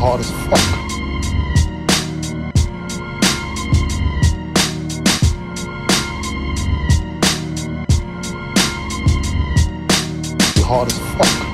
hard as fuck. hard as fuck.